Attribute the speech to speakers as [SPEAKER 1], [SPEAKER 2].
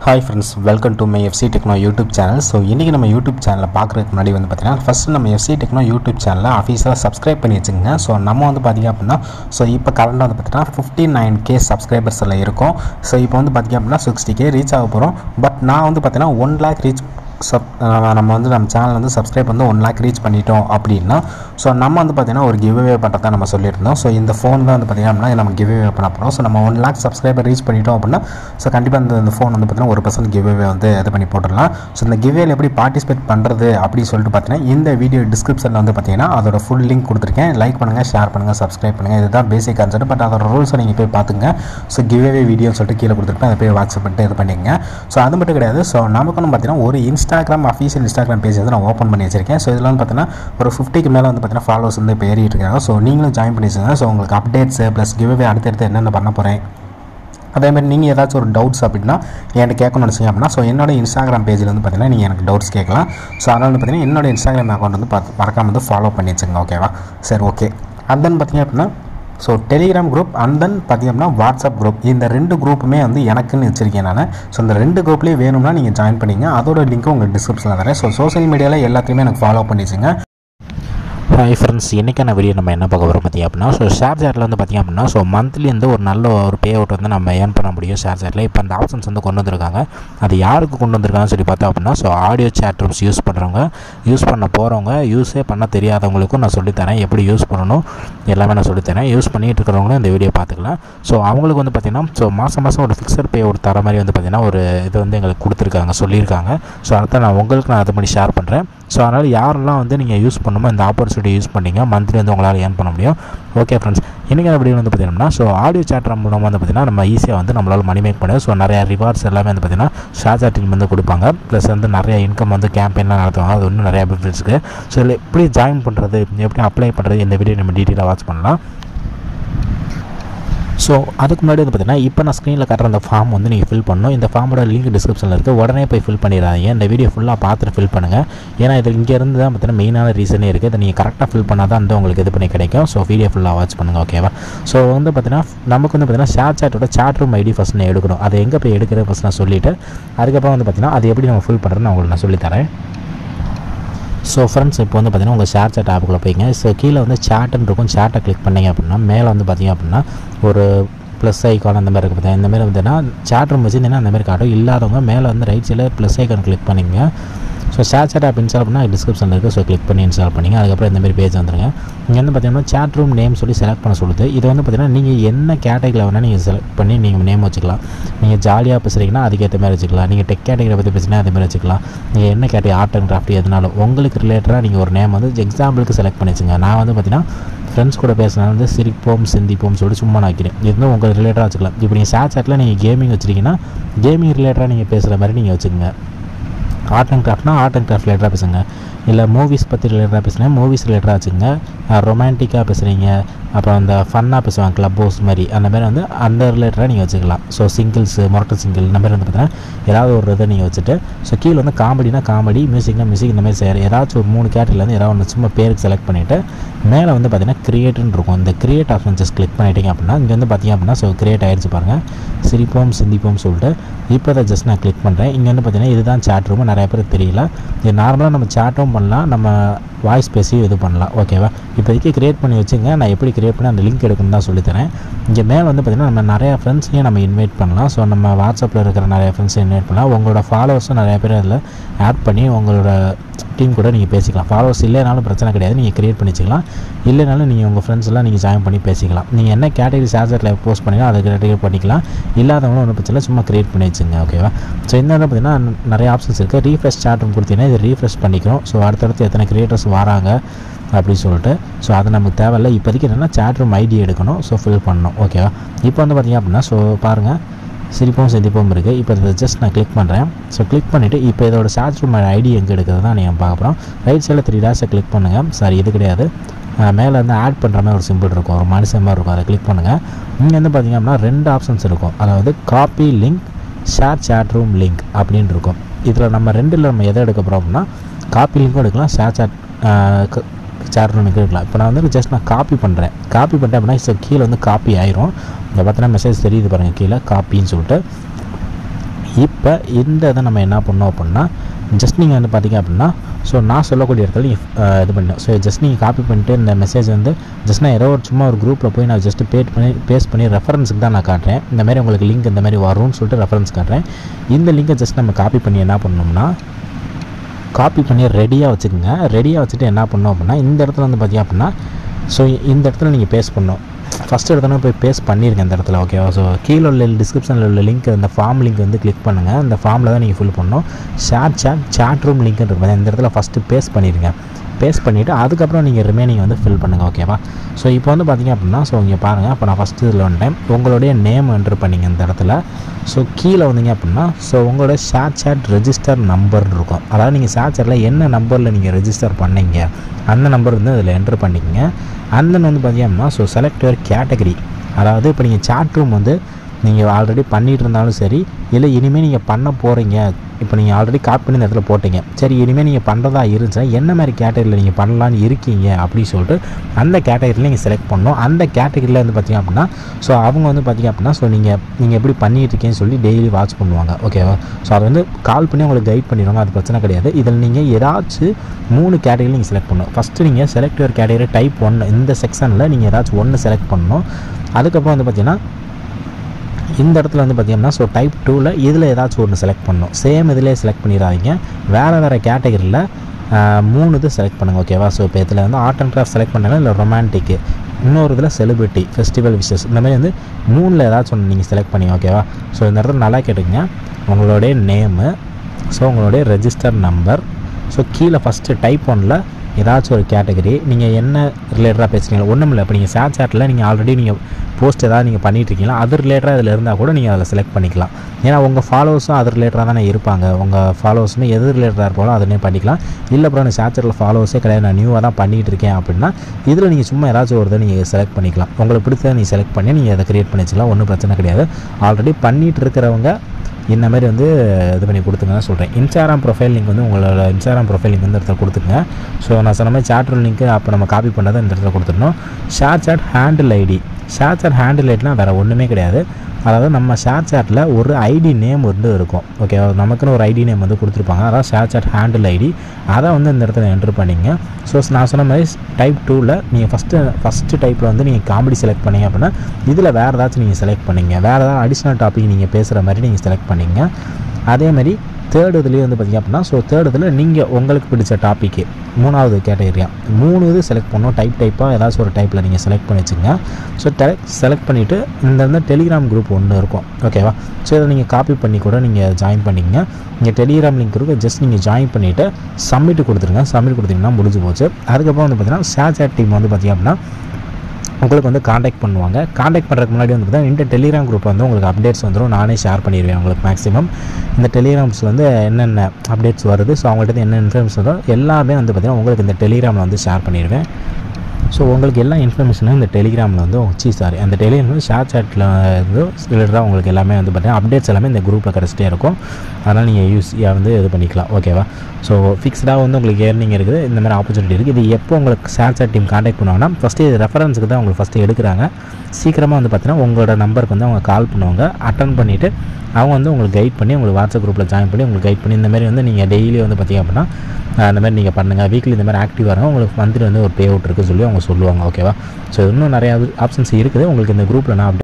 [SPEAKER 1] Hi friends welcome to my FC techno YouTube channel so இன்றைக்கி நம்ம YouTube சேனலில் பார்க்குறதுக்கு முன்னாடி வந்து பார்த்தீங்கன்னா ஃபஸ்ட்டு நம்ம எஃப்சி டெக்னோ யூடியூப் சேனலில் ஆஃபீஸாக சப்ஸ்கிரைப் பண்ணி வச்சுங்க ஸோ நம்ம வந்து பார்த்திங்க அப்படின்னா ஸோ இப்போ கரண்ட்டாக வந்து பார்த்தீங்கன்னா ஃபிஃப்டி நைன் கே சப்ஸ்கிரைபர்ஸில் இருக்கும். ஸோ இப்போ வந்து பார்த்திங்க அப்படின்னா சிக்ஸ்டி கே ரீச் ஆக போகிறோம் பட் நான் வந்து பார்த்தீங்கன்னா ஒன் லேக் ரீச் சப் நம்ம வந்து நம்ம சேனல் வந்து சப்ஸ்கிரைப் வந்து ஒன் லேக் ரீச் பண்ணிட்டோம் அப்படின்னா ஸோ நம்ம வந்து பார்த்திங்கன்னா ஒரு கிவ்வே பண்ணுறதா நம்ம சொல்லியிருந்தோம். ஸோ இந்த ஃபோன் வந்து பார்த்திங்கன்னா நம்ம கிவ்அவே பண்ண போகிறோம் ஸோ நம்ம ஒன் லேக் சப்ஸ்கிரைபர் ரீச் பண்ணிட்டோம் அப்படின்னா ஸோ கண்டிப்பாக இந்த இந்த ஃபோன் வந்து பார்த்திங்கன்னா ஒரு பர்சன்ட் கிவ்வே வந்து இது பண்ணி போட்டுடலாம். ஸோ இந்த கிவ்வேல எப்படி பார்ட்டிசிபேட் பண்ணுறது அப்படின்னு சொல்லிட்டு பார்த்தீங்கன்னா இந்த வீடியோ டிஸ்கிரிப்ஷனில் வந்து பார்த்தீங்கன்னா அதோட ஃபுல் லிங்க் கொடுத்துருக்கேன். லைக் பண்ணுங்கள் ஷேர் பண்ணுங்கள் சப்ஸ்கிரைப் பண்ணுங்கள் இதுதான் பேசிக் கான்செப்ட் பட் அதோட ரூல்ஸை நீங்கள் போய் பார்த்துங்க ஸோ கிவ்வே வீடியோன்னு சொல்லிட்டு கீழே கொடுத்துருப்பேன். அதை போய் வாட்ஸ்அப் பண்ணிட்டு இது பண்ணிங்க ஸோ அது மட்டும் கிடையாது. ஸோ நமக்கு வந்து பார்த்தீங்கன்னா ஒரு இன்ஸ்ட் இன்ஸ்டாகிராம் அஃபீஷியல் இன்ஸ்டாகிராம் பேஜ் வந்து நான் ஓப்பன் பண்ணி வச்சிருக்கேன். ஸோ இதில் பார்த்தீங்கன்னா ஒரு ஃபிஃப்டிக்கு மேலே வந்து பார்த்தீங்கன்னா ஃபாலோவர்ஸ் வந்து இப்போ ஏறிட்டு இருக்காங்க. ஸோ நீங்களும் ஜாயின் பண்ணி வச்சுங்க ஸோ உங்களுக்கு அப்டேட்ஸ் ப்ளஸ் கிவ்வே அடுத்தடுத்து என்னென்ன பண்ண போகிறேன் அதேமாதிரி நீங்கள் ஏதாச்சும் ஒரு டவுட்ஸ் அப்படின்னா என்கிட்ட கேட்கணும்னு நினச்சிங்க அப்படின்னா ஸோ என்னோட இன்ஸ்டாகிராம் பேஜில் வந்து பார்த்தீங்கன்னா நீங்கள் எனக்கு டவுட்ஸ் கேட்கலாம். ஸோ அதனால் வந்து பார்த்தீங்கன்னா என்னோட இன்ஸ்டாகிராம் அக்கௌண்ட் வந்து பார்த்து மறக்காம வந்து ஃபாலோ பண்ணி வச்சுங்க ஓகேவா சரி ஓகே அண்ட் தென் பார்த்தீங்க அப்படின்னா so Telegram group and then பார்த்தீங்கன்னா வாட்ஸ்அப் குரூப் இந்த ரெண்டு குரூப்புமே வந்து எனக்குன்னு வச்சுருக்கேன் நான். ஸோ இந்த ரெண்டு குரூப்லேயே வேணும்னா நீங்கள் ஜாயின் பண்ணிங்க. அதோட லிங்க்கும் உங்களுக்கு டிஸ்கிரிப்ஷனில் தரேன். ஸோ சோஷியல் மீடியாவில் எல்லாத்தையுமே எனக்கு ஃபாலோ பண்ணிச்சுங்க
[SPEAKER 2] ஹாய் ஃப்ரெண்ட்ஸ் இன்றைக்கான வீடியோ நம்ம என்ன பார்க்க போகிறோம் பார்த்திங்க அப்படின்னா ஸோ ஷேர் சேட்டில் வந்து பார்த்திங்க அப்படின்னா ஸோ மந்த்லி வந்து ஒரு நல்ல ஒரு பே அவுட் வந்து நம்ம ஏர்ன் பண்ண முடியும் ஷேர் சேட்டில் இப்போ அந்த ஆப்ஷன்ஸ் வந்து கொண்டு வந்திருக்காங்க. அது யாருக்கு கொண்டு வந்திருக்காங்கன்னு சொல்லி பார்த்தோம் அப்படின்னா so audio chat rooms use பண்ணுறவங்க யூஸ் பண்ண போகிறவங்க யூஸே பண்ண தெரியாதவங்களுக்கும் நான் சொல்லித்தரேன் எப்படி யூஸ் பண்ணணும். எல்லாமே நான் சொல்லித்தரேன் யூஸ் பண்ணிகிட்டு இருக்கிறவங்களும் இந்த வீடியோ பார்த்துக்கலாம். ஸோ அவங்களுக்கு வந்து பார்த்திங்கன்னா ஸோ மாதம் மாதம் ஒரு ஃபிக்ஸட் பே அவுட் தர மாதிரி வந்து பார்த்திங்கன்னா ஒரு இது வந்து எங்களுக்கு கொடுத்துருக்காங்க சொல்லியிருக்காங்க. ஸோ அடுத்த நான் உங்களுக்கு நான் அதை பண்ணி ஷேர் பண்ணுறேன் ஸோ அதனால் யாரெல்லாம் வந்து நீங்கள் யூஸ் பண்ணுமோ இந்த ஆப்பர்ச்சுனிட்டி யூஸ் பண்ணிங்க மந்த்லி வந்து உங்களால் ஏர்ன் பண்ண முடியும். ஓகே ஃப்ரெண்ட்ஸ் இன்றைக்கி வீடியோ வந்து பார்த்தீங்கன்னா ஸோ ஆடியோ சேட்டர் மூலமாக வந்து பார்த்திங்கன்னா நம்ம ஈஸியாக வந்து நம்மளால் மணி மேக் பண்ணுவோம் ஸோ நிறையா ரிவார்ட்ஸ் எல்லாமே வந்து பார்த்திங்கன்னா ஷேர் டீம் வந்து கொடுப்பாங்க. ப்ளஸ் வந்து நிறைய இன்கம் வந்து கேம்பெயின்லாம் நடத்துவாங்க. அது இன்னும் நிறையா பெனிஃபிட்ஸ் இருக்குது ஸோ இதில் எப்படி ஜாயின் பண்ணுறது எப்படி அப்ளை பண்ணுறது இந்த வீடியோ நம்ம டீட்டெயிலாக வாட்ச் பண்ணலாம். ஸோ அதுக்கு முன்னாடி வந்து பார்த்தீங்கன்னா இப்போ நான் ஸ்க்ரீனில் காட்டுற அந்த ஃபார்ம் வந்து நீங்கள் ஃபில் பண்ணணும். இந்த ஃபார்மோட லிங்க் டிஸ்கிரிப்ஷனில் இருக்குது உடனே போய் ஃபில் பண்ணிடாதீங்க. இந்த வீடியோ ஃபுல்லாக பார்த்துட்டு ஃபில் பண்ணுங்கள் ஏன்னா இது இங்கேருந்து தான் பார்த்தீங்கன்னா மெயினான ரீசனே இருக்குது இதை நீங்கள் கரெக்டாக ஃபில் பண்ணால் தான் வந்து உங்களுக்கு இது பண்ணி கிடைக்கும். ஸோ வீடியோ ஃபுல்லாக வாட்ச் பண்ணுங்கள் ஓகேவா ஸோ வந்து பார்த்தீங்கன்னா நமக்கு வந்து பார்த்தீங்கன்னா ஷேர் சாட்டோட சாட் ரூம் ஐடி ஃபஸ்ட் நான் எடுக்கணும். அதை எங்கே போய் எடுக்கிற ஃபஸ்ட் நான் சொல்லிவிட்டு அதுக்கப்புறம் வந்து பார்த்தீங்கன்னா அது எப்படி நம்ம ஃபில் பண்ணுறதுன்னு உங்களுக்கு நான் சொல்லித்தரேன். ஸோ ஃப்ரெண்ட்ஸ் இப்போ வந்து பார்த்தீங்கன்னா உங்கள் ஷேர் சாட் ஆப்புக்குள்ளே போய்ங்க. ஸோ கீழே வந்து சேட்டுன்னு இருக்கும். சேட்டை கிளிக் பண்ணிங்க அப்படின்னா மேலே வந்து பார்த்தீங்க அப்படின்னா ஒரு ப்ளஸ் ஐக்கான் அந்த மாதிரி இருக்குது பார்த்தீங்கன்னா இந்த மாதிரி வந்துன்னா சேட் ரூம் வச்சுருந்தீங்கன்னா அந்த மாதிரி காட்டும். இல்லாதவங்க மேலே வந்து ரைட் சைடில் ப்ளஸ் ஐக்கான் கிளிக் பண்ணிங்க so share chat app install பண்ணால் டிஸ்கிரிப்ஷனில் இருக்குது ஸோ கிளிக் பண்ணி இன்ஸ்டால் பண்ணிங்க. அதுக்கப்புறம் இந்த மாதிரி பேஜ் வந்துருங்க. இங்கே வந்து பார்த்தீங்கன்னா சேட் ரூம் நேம் சொல்லி செலக்ட் பண்ண சொல்லுது. இது வந்து பார்த்தீங்கன்னா நீங்கள் என்ன கேட்டகரியில் வேணால் நீங்கள் செலக்ட் பண்ணி நீங்கள் நேம் வச்சுக்கலாம். நீங்கள் ஜாலியாக பேசுகிறீங்கன்னா அதுக்கேற்ற மாதிரி வச்சுக்கலாம். நீங்கள் டெக் கேட்டகரியை பற்றி பேசினா அது மாதிரி வச்சுக்கலாம். நீங்கள் என்ன கேட்டகரி ஆர்ட் அண்ட் கிராஃப்ட் எதுனாலும். உங்களுக்கு ரிலேட்டடாக நீங்கள் ஒரு நேம் வந்து எக்ஸாம்பிளுக்கு செலக்ட் பண்ணி வச்சுங்க நான் வந்து பார்த்தீங்கன்னா ஃப்ரெண்ட்ஸ் கூட பேசினா வந்து சிரிப்போம் சிந்திப்போம் சொல்லிட்டு சும்மா நான் வைக்கிறேன். இது வந்து உங்களுக்கு ரிலேட்டடாக வச்சுக்கலாம். இப்போ நீங்கள் சேட் சேட்டில் நீங்கள் கேமிங் வச்சுருக்கீங்கன்னா கேமிங் ரிலேட்டடாக நீங்கள் பேசுகிற மாதிரி நீங்கள் வச்சுக்கோங்க. ஆர்ட் அண்ட் கிராஃப்ட்னா ஆர்ட் அண்ட் கிராஃப்ட் ரிலேட்டடாக பேசுங்க. இல்லை மூவிஸ் பற்றி ரிலேட்டடாக பேசுகிறேன் மூவிஸ் ரிலேட்டடாக வச்சுங்க ரொமான்டிக்காக பேசுகிறீங்க அப்புறம் அந்த ஃபன்னாக பேசுவாங்க க்ளப் ஹவுஸ் மாதிரி. அந்த மாதிரி வந்து அந்த ரிலேட்டடாக நீங்கள் வச்சுக்கலாம். ஸோ சிங்கிள்ஸு மொரட்டை சிங்கிள் இந்த மாதிரி வந்து பார்த்தீங்கன்னா ஏதாவது ஒரு இதை நீங்கள் வச்சுட்டு ஸோ கீழே வந்து காமெடினா காமெடி மியூசிக்னா மியூசிக் இந்த மாதிரி செய்கிற ஏதாச்சும் ஒரு மூணு கேட்டரிலேருந்து ஏதாவது ஒன்று சும்மா பேருக்கு செலக்ட் பண்ணிவிட்டு மேலே வந்து பார்த்தீங்கன்னா கிரியேட்டுன்னு இருக்கும். இந்த கிரியேட் ஆப்ஷன் ஜஸ்ட் கிளிக் பண்ணிட்டீங்க அப்படின்னா இங்கே வந்து பார்த்தீங்க அப்படின்னா ஸோ கிரியேட் ஆயிடுச்சு பாருங்கள் சிரிப்போம் சிந்திப்போம் சொல்லிட்டு இப்போ அதை ஜஸ்ட் நான் கிளிக் பண்ணுறேன் இங்கே வந்து பார்த்தீங்கன்னா இதுதான் சேட் ரூம் நிறைய பேர் தெரியல. இது நார்மலாக நம்ம சேட்டும் பண்ணலாம். நம்ம வாய்ஸ் பேசி இது பண்ணலாம். ஓகேவா இப்போதைக்கு க்ரியேட் பண்ணி வச்சுங்க. நான் எப்படி க்ரியேட் பண்ணி அந்த லிங்க் எடுக்கணும்னு தான் சொல்லித்தரேன். இங்கே மேலே வந்து பார்த்திங்கன்னா நம்ம நிறையா ஃப்ரெண்ட்ஸையும் நம்ம இன்வைட் பண்ணலாம். ஸோ நம்ம வாட்ஸ்அப்பில் இருக்கிற நிறைய ஃப்ரெண்ட்ஸை இன்வைட் பண்ணலாம். உங்களோட ஃபாலோவர்ஸும் நிறைய பேர் அதில் ஆட் பண்ணி உங்களோட டீம் கூட நீங்கள் பேசிக்கலாம். ஃபாலோவர்ஸ் இல்லைனாலும் பிரச்சனை கிடையாது. நீங்கள் க்ரியேட் பண்ணிச்சிக்கலாம் இல்லைனாலும் நீங்கள் உங்கள் ஃப்ரெண்ட்ஸ் எல்லாம் நீங்கள் ஜாயின் பண்ணி பேசிக்கலாம். நீங்கள் என்ன கேட்டகரி சார்ஜரில் போஸ்ட் பண்ணிங்களோ அதை கேட்டகரி பண்ணிக்கலாம். இல்லாதவங்களும் ஒன்றும் பிரச்சனை சும்மா க்ரியேட் பண்ணி வச்சுங்க. ஓகேவா ஸோ இந்த பார்த்தீங்கன்னா நிறைய ஆப்ஷன்ஸ் இருக்குது ரீஃப்ரெஷ் சாட்டும் கொடுத்தீங்கன்னா இது ரீஃப்ரெஷ் பண்ணிக்கிறோம். ஸோ அடுத்தடுத்து எத்தனை கிரியேட்டர்ஸ் வராங்க அப்படின்னு சொல்லிட்டு. ஸோ அது நமக்கு தேவையில்லை. இப்போதைக்கு என்னென்னா சேட் ரூம் ஐடி எடுக்கணும். ஸோ ஃபில் பண்ணணும். ஓகேவா இப்போ வந்து பார்த்திங்க அப்படின்னா ஸோ பாருங்கள் சிரிப்போம் சிந்திப்போம் இருக்குது இப்போ இதை ஜஸ்ட் நான் கிளிக் பண்ணுறேன் ஸோ கிளிக் பண்ணிவிட்டு இப்போ இதோட சார்ஜ் ரூம் ஐடி எங்கே எடுக்கிறது தான் நீங்கள் பார்க்க போகிறோம் ரைட் சைடில் த்ரீ டேஸை கிளிக் பண்ணுங்கள் சாரி இது கிடையாது. மேலே வந்து ஆட் பண்ணுற மாதிரி ஒரு சிம்பிள் இருக்கும். ஒரு மனுஷன் மாதிரி இருக்கும். அதை கிளிக் பண்ணுங்கள் இங்கே வந்து பார்த்திங்க அப்படின்னா ரெண்டு ஆப்ஷன்ஸ் இருக்கும். அதாவது copy link share chat room link அப்படின்னு இருக்கும். இதில் நம்ம ரெண்டில் நம்ம எதை எடுக்க போகிறோம் அப்படின்னா காப்பி லிங்க்கும் எடுக்கலாம் ஷேர் சேட் சேட் ரூம் இருக்கலாம் இப்போ நான் வந்து ஜஸ்ட் நான் காப்பி பண்ணுறேன் காப்பி பண்ணிட்டேன் அப்படின்னா கீழே வந்து காப்பி ஆயிரும். இந்த பார்த்தீங்கன்னா மெசேஜ் தெரியுது பாருங்கள் கீழே காப்பின்னு சொல்லிட்டு. இப்போ இந்த இதை நம்ம என்ன பண்ணோம் அப்படின்னா ஜஸ்ட் நீங்கள் வந்து பார்த்தீங்க அப்படின்னா ஸோ நான் சொல்லக்கூடிய இடத்துல நீங்கள் இது பண்ணணும். ஸோ ஜஸ்ட் நீங்கள் காப்பி பண்ணிட்டு இந்த மெசேஜ் வந்து ஜஸ்ட் நான் ஏதோ ஒரு சும்மா ஒரு குரூப்பில் போய் நான் ஜஸ்ட் பேட் பண்ணி பேஸ்ட் பண்ணி ரெஃபரன்ஸுக்கு தான் நான் காட்டுறேன். இந்த மாதிரி உங்களுக்கு லிங்க் இந்த மாதிரி வரும்னு சொல்லிட்டு ரெஃபரன்ஸ் காட்டுறேன். இந்த லிங்கை ஜஸ்ட் நம்ம காப்பி பண்ணி என்ன பண்ணோம்னா காப்பி பண்ணி ரெடியாக வச்சுக்கோங்க. ரெடியாக வச்சுட்டு என்ன பண்ணோம் அப்படின்னா இந்த இடத்துல வந்து பார்த்தீங்க அப்படின்னா ஸோ இந்த இடத்துல நீங்கள் பேஸ்ட் பண்ணணும். ஃபஸ்ட்டு இடத்துல போய் பேஸ்ட் பண்ணிருங்க இந்த இடத்துல ஓகேவா ஸோ கீழே உள்ள டிஸ்கிரிப்ஷனில் உள்ள லிங்க் அந்த ஃபார்ம் லிங்க் வந்து கிளிக் பண்ணுங்கள் அந்த ஃபார்மில் தான் நீங்கள் ஃபில் பண்ணணும். ஷேர் சேட் சேட் ரூம் லிங்க்னு இருக்கும் இந்த இடத்துல ஃபஸ்ட்டு பேஸ்ட் பண்ணிடுங்க பேஸ்ட் பண்ணிவிட்டு அதுக்கப்புறம் நீங்கள் ரிமைனிங் வந்து ஃபில் பண்ணுங்கள் ஓகேவா ஸோ இப்போ வந்து பார்த்தீங்க அப்படின்னா ஸோ இங்கே பாருங்கள் இப்போ நான் ஃபஸ்ட்டு இதில் வந்துட்டேன். உங்களுடைய நேம் என்ட்ரு பண்ணிங்க இந்த இடத்துல. ஸோ கீழே வந்தீங்க அப்படின்னா ஸோ உங்களோட ஷேட் சேட் ரெஜிஸ்டர் நம்பர் இருக்கும். அதாவது நீங்கள் ஷேர் சேட்டில் என்ன நம்பரில் நீங்கள் ரெஜிஸ்டர் பண்ணீங்க அந்த நம்பர் வந்து அதில் என்ட்ரு பண்ணிக்கங்க. அண்ட் தென் வந்து பார்த்தீங்க அப்படின்னா ஸோ செலக்ட் யுவர் கேட்டகரி அதாவது இப்போ நீங்கள் சேட் ரூம் வந்து நீங்கள் ஆல்ரெடி பண்ணிகிட்டு இருந்தாலும் சரி இல்லை இனிமேல் நீங்கள் பண்ண போகிறீங்க இப்போ நீங்கள் ஆல்ரெடி காப்பி பண்ணி இந்த இடத்துல போட்டீங்க. சரி இனிமேல் நீங்கள் பண்ணுறதா இருந்துச்சுன்னா என்ன மாதிரி கேட்டகரியில் நீங்கள் பண்ணலான்னு இருக்கீங்க அப்படின்னு சொல்லிட்டு அந்த கேட்டகரியில் நீங்கள் செலக்ட் பண்ணணும். அந்த கேட்டகரியில் வந்து பார்த்தீங்க அப்படின்னா ஸோ அவங்க வந்து பார்த்தீங்க அப்படின்னா ஸோ நீங்கள் நீங்கள் எப்படி பண்ணிகிட்டு இருக்கீங்கன்னு சொல்லி டெய்லி வாட்ச் பண்ணுவாங்க. ஓகேவா ஸோ அதை வந்து கால் பண்ணி உங்களுக்கு கைட் பண்ணிடுவாங்க. அது பிரச்சனை கிடையாது. இதில் நீங்கள் ஏதாச்சும் மூணு கேட்டகரியில் நீங்கள் செலக்ட் பண்ணணும். ஃபஸ்ட்டு நீங்கள் செலக்ட் யுவர் கேட்டகரி டைப் ஒன்று இந்த செக்ஷனில் நீங்கள் ஏதாச்சும் ஒன்று செலக்ட் பண்ணணும். அதுக்கப்புறம் வந்து பார்த்தீங்கன்னா இந்த இடத்துல வந்து பார்த்தீங்கன்னா ஸோ டைப் டூவில் இதில் ஏதாச்சும் ஒன்று செலக்ட் பண்ணணும். சேம் இதிலே செலக்ட் பண்ணிடாதீங்க. வேறு வேறு கேட்டகரியில் மூணு இது செலக்ட் பண்ணுங்கள் ஓகேவா ஸோ இப்போ இதில் வந்து ஆர்ட் அண்ட் கிராஃப்ட் செலக்ட் பண்ணுங்கள் இல்லை ரொமான்டிக்கு இன்னொரு இதில் செலிபிரிட்டி ஃபெஸ்டிவல் விஷஸ் இந்த மாதிரி வந்து மூணில் ஏதாச்சும் ஒன்று நீங்கள் செலக்ட் பண்ணி ஓகேவா ஸோ இந்த இடத்துல நல்லா கேட்டுக்கோங்க. உங்களுடைய நேமு ஸோ உங்களுடைய ரெஜிஸ்டர் நம்பர் ஸோ கீழே ஃபஸ்ட்டு டைப் ஒனில் ஏதாச்சும் ஒரு கேட்டகரி நீங்கள் என்ன ரிலேட்டடாக பேசுகிறீங்க ஒன்றும் இல்லை. இப்போ நீங்கள் ஷேர் சேட்டில் நீங்கள் ஆல்ரெடி நீங்கள் போஸ்ட் ஏதாவது நீங்கள் பண்ணிட்டு இருக்கீங்களா அது ரிலேட்டடாக இதில் இருந்தால் கூட நீங்கள் அதில் செலக்ட் பண்ணிக்கலாம். ஏன்னா உங்கள் ஃபாலோவர்ஸும் அது ரிலேட்டடாக தானே இருப்பாங்க. உங்கள் ஃபாலோவர்ஸுமே எது ரிலேட்டடாக இருப்பாலும் அதுலேயே பண்ணிக்கலாம். இல்லை அப்புறம் நான் ஷேர் சேட்டில் ஃபாலோவர்ஸே கிடையாது. நான் நியூவாக தான் பண்ணிகிட்டு இருக்கேன் அப்படின்னா இதில் நீங்கள் சும்மா ஏதாச்சும் ஒரு இதை நீங்கள் செலக்ட் பண்ணிக்கலாம். உங்களுக்கு பிடிச்சதை நீங்கள் செலக்ட் பண்ணி நீங்கள் அதை க்ரியேட் பண்ணி வச்சுக்கலாம். ஒன்றும் பிரச்சனை கிடையாது. ஆல்ரெடி பண்ணிகிட்டு இருக்கிறவங்க இந்த மாதிரி வந்து இது பண்ணி கொடுத்துங்கன்னு சொல்கிறேன் இன்ஸ்டாகிராம் ப்ரொஃபைல் லிங்க் வந்து உங்களோட இன்ஸ்டாகிராம் ப்ரொஃபைல் லிங்க் வந்து இடத்துல கொடுத்துங்க ஸோ நான் சொன்ன மாதிரி chat லிங்க் அப்போ நம்ம காப்பி பண்ணதை இந்த இடத்துல கொடுத்துடணும். Share chat handle ID share chat handle ஐடினா வேறு ஒன்றுமே கிடையாது. அதாவது நம்ம ஷேர் சாட்டில் ஒரு ஐடி நேம் வந்து இருக்கும். ஓகே நமக்குன்னு ஒரு ஐடி நேம் வந்து கொடுத்துருப்பாங்க. அதாவது ஷேர் சாட் ஹேண்டில் ஐடி அதை வந்து இந்த இடத்துல என்ட்ரு பண்ணிங்க. ஸோ நான் சொன்ன மாதிரி டைப் டூவில் நீங்கள் ஃபஸ்ட்டு ஃபஸ்ட்டு டைப்பில் வந்து நீங்கள் காமெடி செலக்ட் பண்ணிங்க அப்படின்னா இதில் வேறு ஏதாச்சும் நீங்கள் செலக்ட் பண்ணீங்க. வேறு ஏதாவது அடிஷ்னல் டாபிக் நீங்கள் பேசுகிற மாதிரி நீங்கள் செலக்ட் பண்ணிங்க. அதே மாதிரி தேர்ட் இதுலேயே வந்து பார்த்திங்க அப்படின்னா ஸோ தேர்ட் இதில் நீங்கள் உங்களுக்கு பிடிச்ச டாப்பிக்கு மூணாவது கேட்டகரியா மூணு இது செலக்ட் பண்ணணும். டைப் டைப்பாக ஏதாச்சும் ஒரு டைப்பில் நீங்கள் செலக்ட் பண்ணி வச்சுங்க ஸோ டெ செலக்ட் பண்ணிவிட்டு இந்த டெலிகிராம் குரூப் ஒன்று இருக்கும். ஓகேவா ஸோ இதை நீங்கள் காப்பி பண்ணி கூட நீங்கள் ஜாயின் பண்ணிக்கங்க. இங்கே டெலிகிராம் லிங்க் இருக்குது ஜஸ்ட் நீங்கள் ஜாயின் பண்ணிவிட்டு சப்மிட் கொடுத்துருங்க. சப்மிட் கொடுத்தீங்கன்னா முடிஞ்சு போச்சு. அதுக்கப்புறம் வந்து பார்த்தீங்கன்னா ஷேர் சேட் டீம் வந்து பார்த்திங்க அப்படின்னா உங்களுக்கு வந்து காண்டாக்ட் பண்ணுவாங்க. காண்டாக்ட் பண்ணுறதுக்கு முன்னாடி வந்து பார்த்தீங்கன்னா இந்த டெலிகிராம் குரூப் வந்து உங்களுக்கு அப்டேட்ஸ் வந்துடும் நானே ஷேர் பண்ணிடுவேன் உங்களுக்கு மேக்ஸிமம் இந்த டெலிகிராம்ஸ் வந்து என்னென்ன அப்டேட்ஸ் வருது? ஸோ அவங்கள்ட்ட என்ன இன்ஃபர்மேஷன் வருதோ எல்லாமே வந்து பார்த்திங்கன்னா உங்களுக்கு இந்த டெலிகிராமில் வந்து ஷேர் பண்ணிடுவேன். ஸோ உங்களுக்கு எல்லா இன்ஃபர்மேஷனும் இந்த டெலிகிராமில் வந்து oh, சி சாரி அந்த டெலிகிராம் ஷேர் சாட்டில் வந்து ரிலேட்டடாக உங்களுக்கு எல்லாமே வந்து பார்த்தீங்கன்னா அப்டேட்ஸ் எல்லாமே இந்த குரூப்பில் கிடச்சிட்டே இருக்கும். அதனால் நீங்கள் யூஸியாக வந்து இது பண்ணிக்கலாம். ஓகேவா ஸோ ஃபிக்ஸ்டாக வந்து உங்களுக்கு ஏர்னிங் இருக்குது. இந்த மாதிரி ஆப்பர்ச்சுனிட்டி இருக்குது. இது எப்போ உங்களுக்கு ஷேர் சாட் டீம் காண்டாக்ட் பண்ணுவாங்கன்னா ஃபஸ்ட்டு இது ரெஃபரன்ஸுக்கு தான் உங்களுக்கு ஃபஸ்ட்டு எடுக்கிறாங்க. சீக்கிரமாக வந்து பார்த்தீங்கன்னா உங்களோட நம்பருக்கு வந்து அவங்க கால் பண்ணுவாங்க. அட்டன் பண்ணிவிட்டு அவங்க வந்து உங்களுக்கு கைட் பண்ணி உங்களுக்கு வாட்ஸ்அப் குரூப்பில் ஜாயின் பண்ணி உங்களுக்கு கைட் பண்ணி இந்த மாதிரி வந்து நீங்கள் டெய்லி வந்து பார்த்தீங்க அப்படின்னா அஹ், இந்த மாதிரி நீங்கள் பண்ணுங்கள் வீக்லி இந்த மாதிரி ஆக்டிவ் இருங்க. உங்களுக்கு மந்த்லி வந்து ஒரு பே அவுட் இருக்குது சொல்லி அவங்க சொல்லுவாங்க ஓகேவா ஸோ இன்னும் நிறையா ஆப்ஷன்ஸ் இருக்குது. உங்களுக்கு இந்த குரூப்பில் நான்